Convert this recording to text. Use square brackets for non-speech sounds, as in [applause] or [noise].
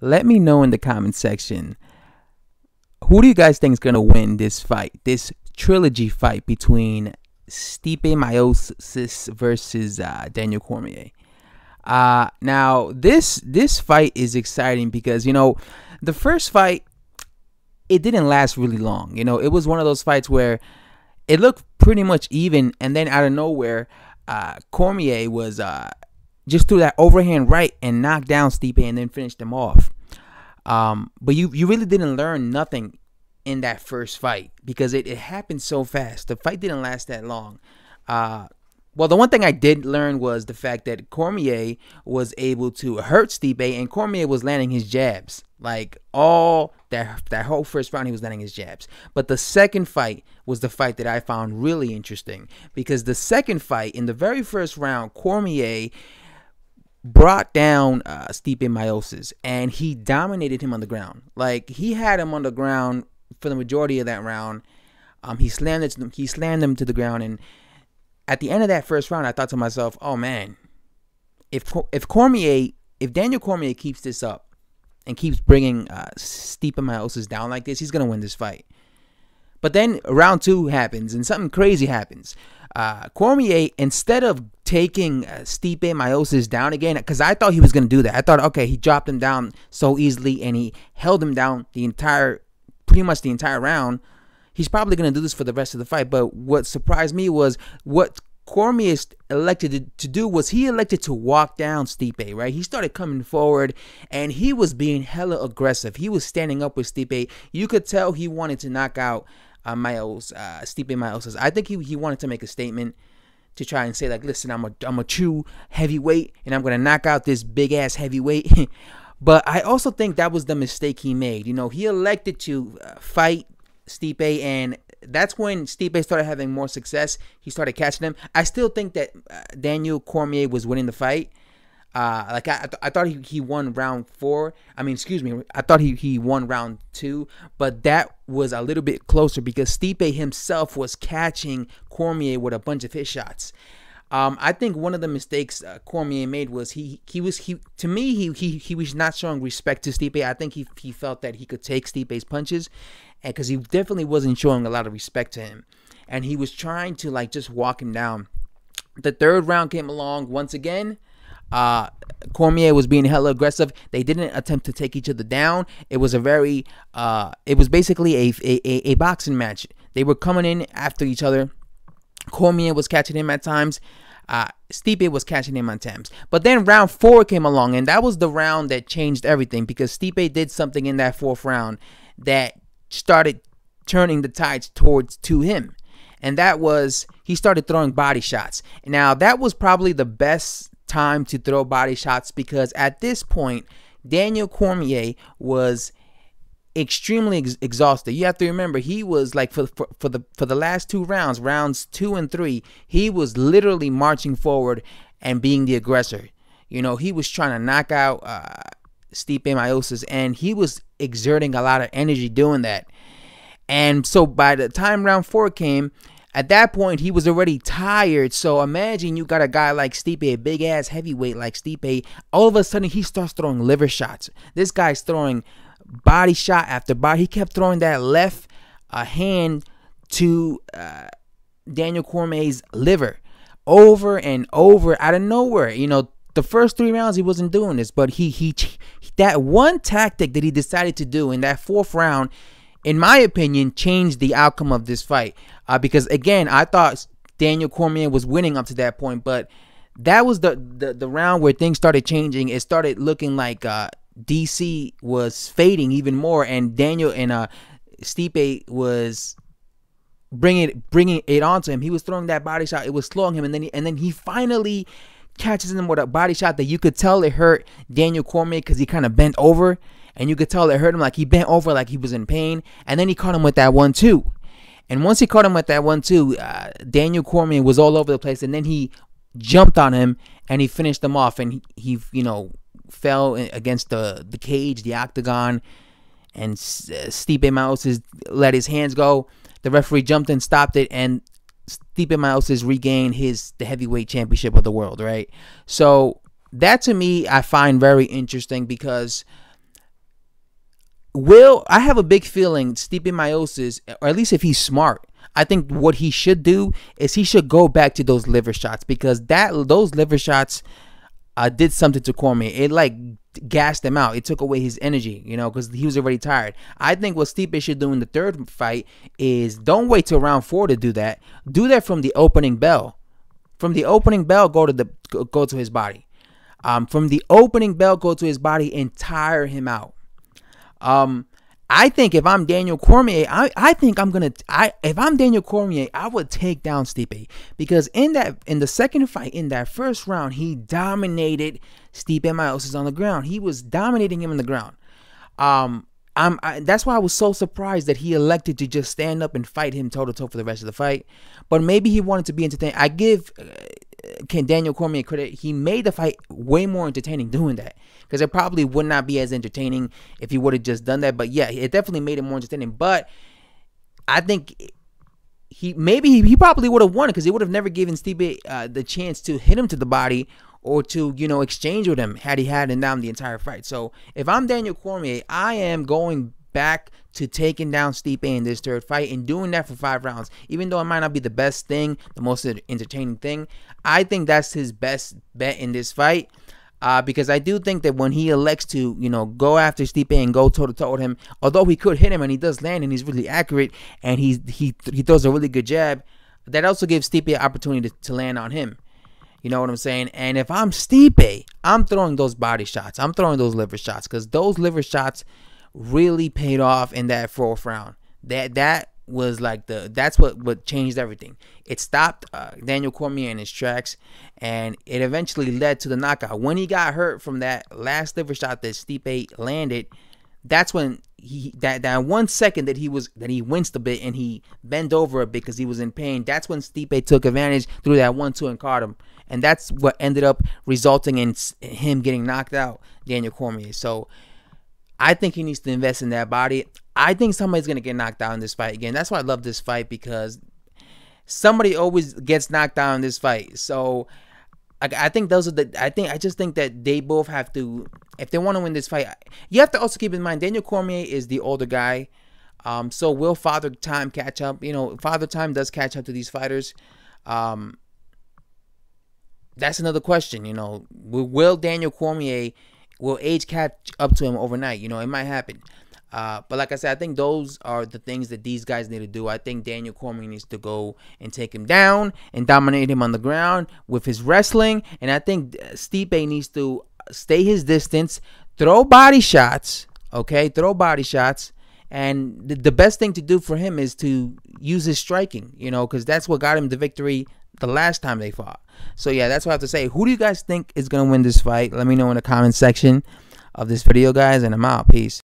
let me know in the comment section who do you guys think is gonna win this fight, this trilogy fight between Stipe Miocic versus uh, Daniel Cormier. Uh, now this this fight is exciting because you know the first fight it didn't last really long. You know, it was one of those fights where it looked pretty much even, and then out of nowhere, uh, Cormier was uh, just threw that overhand right and knocked down Stipe and then finished him off. Um, but you you really didn't learn nothing in that first fight because it, it happened so fast. The fight didn't last that long. Uh, well, the one thing I did learn was the fact that Cormier was able to hurt Stipe, and Cormier was landing his jabs. Like all that that whole first round, he was landing his jabs. But the second fight was the fight that I found really interesting because the second fight, in the very first round, Cormier brought down uh, Stipe Miocic, and he dominated him on the ground. Like he had him on the ground for the majority of that round. Um, he slammed it. he slammed him to the ground, and at the end of that first round, I thought to myself, "Oh man, if if Cormier, if Daniel Cormier keeps this up and keeps bringing uh, Stipe Miocic down like this, he's gonna win this fight." But then round two happens, and something crazy happens. Uh, Cormier, instead of taking uh, Stipe Miocic down again, because I thought he was gonna do that. I thought, okay, he dropped him down so easily, and he held him down the entire, pretty much the entire round he's probably going to do this for the rest of the fight. But what surprised me was what Cormier elected to do was he elected to walk down Stipe, right? He started coming forward and he was being hella aggressive. He was standing up with Stipe. You could tell he wanted to knock out uh, Miles, uh, Stipe Miles. I think he, he wanted to make a statement to try and say like, listen, I'm a I'm a true heavyweight and I'm gonna knock out this big ass heavyweight. [laughs] but I also think that was the mistake he made. You know, he elected to uh, fight Stipe, and that's when Stipe started having more success. He started catching him. I still think that uh, Daniel Cormier was winning the fight. Uh, like I, I thought he, he won round four. I mean, excuse me, I thought he, he won round two, but that was a little bit closer because Stipe himself was catching Cormier with a bunch of his shots. Um, I think one of the mistakes uh, Cormier made was he he was he to me he he he was not showing respect to Stipe. I think he he felt that he could take Stipe's punches, and because he definitely wasn't showing a lot of respect to him, and he was trying to like just walk him down. The third round came along once again. Uh, Cormier was being hella aggressive. They didn't attempt to take each other down. It was a very, uh, it was basically a, a, a boxing match. They were coming in after each other. Cormier was catching him at times. Uh, Stipe was catching him on times. But then round four came along, and that was the round that changed everything because Stipe did something in that fourth round that started turning the tides towards to him. And that was he started throwing body shots. Now that was probably the best time to throw body shots because at this point Daniel Cormier was extremely ex- exhausted. You have to remember he was like for, for for the for the last two rounds, rounds 2 and 3, he was literally marching forward and being the aggressor. You know, he was trying to knock out uh Stipe Miocic and he was exerting a lot of energy doing that. And so by the time round 4 came, at that point, he was already tired. So imagine you got a guy like Stipe, a big ass heavyweight like Stipe. All of a sudden, he starts throwing liver shots. This guy's throwing body shot after body. He kept throwing that left uh, hand to uh, Daniel Cormier's liver over and over out of nowhere. You know, the first three rounds he wasn't doing this, but he he that one tactic that he decided to do in that fourth round, in my opinion, changed the outcome of this fight. Uh, because again, I thought Daniel Cormier was winning up to that point, but that was the the, the round where things started changing. It started looking like uh, DC was fading even more, and Daniel and uh, Stipe was bringing bringing it onto him. He was throwing that body shot. It was slowing him, and then he, and then he finally catches him with a body shot that you could tell it hurt Daniel Cormier because he kind of bent over, and you could tell it hurt him like he bent over like he was in pain, and then he caught him with that one too. And once he caught him with that one too, uh, Daniel Cormier was all over the place, and then he jumped on him and he finished him off, and he, he you know fell against the the cage, the octagon, and uh, Stipe Miocic let his hands go. The referee jumped in, stopped it, and Stipe Miocic regained his the heavyweight championship of the world. Right, so that to me I find very interesting because will I have a big feeling Stipe Miocic, or at least if he's smart, I think what he should do is he should go back to those liver shots because that those liver shots uh, did something to Cormier. It like gassed him out. It took away his energy, you know, because he was already tired. I think what Stipe should do in the third fight is don't wait till round four to do that. Do that from the opening bell. From the opening bell, go to the go to his body. Um, from the opening bell, go to his body and tire him out. Um, I think if I'm Daniel Cormier, I, I think I'm gonna I if I'm Daniel Cormier, I would take down Stipe because in that in the second fight in that first round, he dominated Stipe Miocic on the ground. He was dominating him in the ground. Um, I'm I, that's why I was so surprised that he elected to just stand up and fight him toe to toe for the rest of the fight. But maybe he wanted to be entertained. I give can Daniel Cormier credit. He made the fight way more entertaining doing that because it probably would not be as entertaining if he would have just done that. But yeah, it definitely made it more entertaining. But I think he maybe he, he probably would have won because he would have never given Steve uh, the chance to hit him to the body or to you know exchange with him had he had him down the entire fight. So if I'm Daniel Cormier, I am going back to taking down Stipe in this third fight and doing that for five rounds. Even though it might not be the best thing, the most entertaining thing, I think that's his best bet in this fight. Uh, because I do think that when he elects to, you know, go after Stipe and go toe to toe with him, although he could hit him and he does land and he's really accurate and he he he throws a really good jab, that also gives Stipe an opportunity to, to land on him. You know what I'm saying? And if I'm Stipe, I'm throwing those body shots. I'm throwing those liver shots because those liver shots really paid off in that fourth round. That that was like the that's what what changed everything. It stopped uh, Daniel Cormier in his tracks, and it eventually led to the knockout. When he got hurt from that last liver shot that Stipe landed, that's when he that that one second that he was that he winced a bit and he bent over a bit because he was in pain. That's when Stipe took advantage through that one two and caught him, and that's what ended up resulting in him getting knocked out, Daniel Cormier. So. I think he needs to invest in that body. I think somebody's gonna get knocked out in this fight again. That's why I love this fight because somebody always gets knocked out in this fight. So I, I think those are the. I think I just think that they both have to, if they want to win this fight, you have to also keep in mind Daniel Cormier is the older guy. Um, so will Father Time catch up? You know, Father Time does catch up to these fighters. Um, that's another question. You know, will Daniel Cormier will age catch up to him overnight? You know, it might happen. Uh, but like I said, I think those are the things that these guys need to do. I think Daniel Cormier needs to go and take him down and dominate him on the ground with his wrestling. And I think Stipe needs to stay his distance, throw body shots, okay? Throw body shots. And the, the best thing to do for him is to use his striking, you know, because that's what got him the victory the last time they fought. So yeah, that's what I have to say. Who do you guys think is gonna win this fight? Let me know in the comment section of this video, guys, and I'm out. Peace.